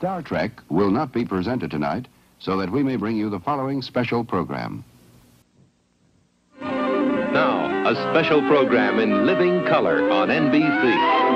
Star Trek will not be presented tonight so that we may bring you the following special program. Now, a special program in living color on NBC.